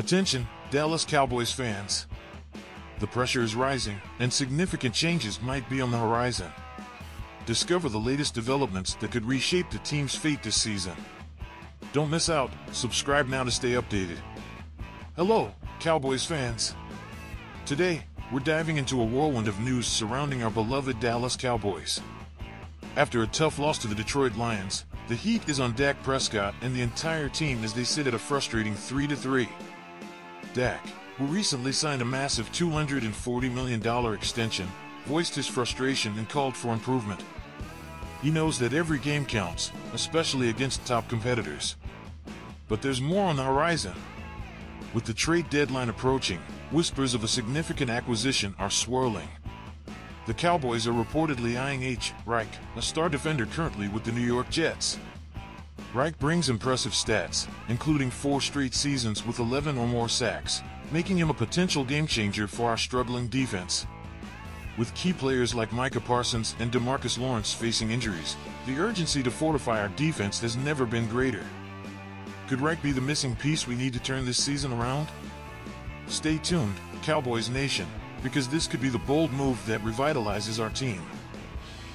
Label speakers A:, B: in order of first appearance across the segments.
A: Attention, Dallas Cowboys fans. The pressure is rising, and significant changes might be on the horizon. Discover the latest developments that could reshape the team's fate this season. Don't miss out, subscribe now to stay updated. Hello, Cowboys fans. Today, we're diving into a whirlwind of news surrounding our beloved Dallas Cowboys. After a tough loss to the Detroit Lions, the heat is on Dak Prescott and the entire team as they sit at a frustrating 3-3. Dak, who recently signed a massive $240 million extension, voiced his frustration and called for improvement. He knows that every game counts, especially against top competitors. But there's more on the horizon. With the trade deadline approaching, whispers of a significant acquisition are swirling. The Cowboys are reportedly eyeing H. Reddick, a star defender currently with the New York Jets. Reddick brings impressive stats, including four straight seasons with 11 or more sacks, making him a potential game-changer for our struggling defense. With key players like Micah Parsons and DeMarcus Lawrence facing injuries, the urgency to fortify our defense has never been greater. Could Reddick be the missing piece we need to turn this season around? Stay tuned, Cowboys Nation, because this could be the bold move that revitalizes our team.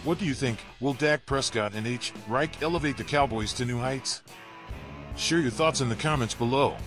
A: What do you think? Will Dak Prescott and H. Reddick elevate the Cowboys to new heights? Share your thoughts in the comments below.